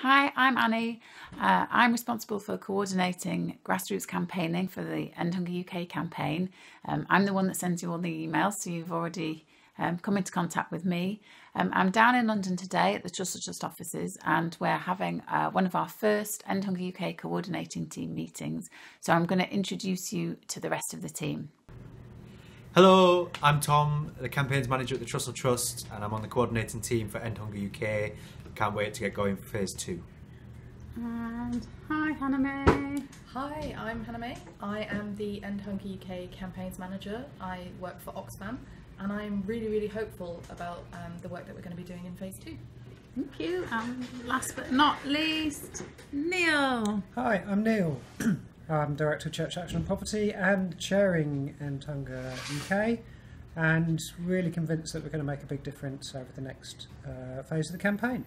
Hi, I'm Annie. Uh, I'm responsible for coordinating grassroots campaigning for the End Hunger UK campaign. Um, I'm the one that sends you all the emails, so you've already um, come into contact with me. Um, I'm down in London today at the Trust offices, and we're having uh, one of our first End Hunger UK coordinating team meetings. So I'm going to introduce you to the rest of the team. Hello, I'm Tom, the campaigns manager at the Trussell Trust, and I'm on the coordinating team for End Hunger UK. Can't wait to get going for phase two. And hi, Hannah May. Hi, I'm Hannah May. I am the End Hunger UK campaigns manager. I work for Oxfam, and I'm really, really hopeful about um, the work that we're going to be doing in phase two. Thank you. And last but not least, Neil. Hi, I'm Neil. I'm Director of Church Action on Poverty and chairing Hunger UK, and really convinced that we're going to make a big difference over the next uh, phase of the campaign.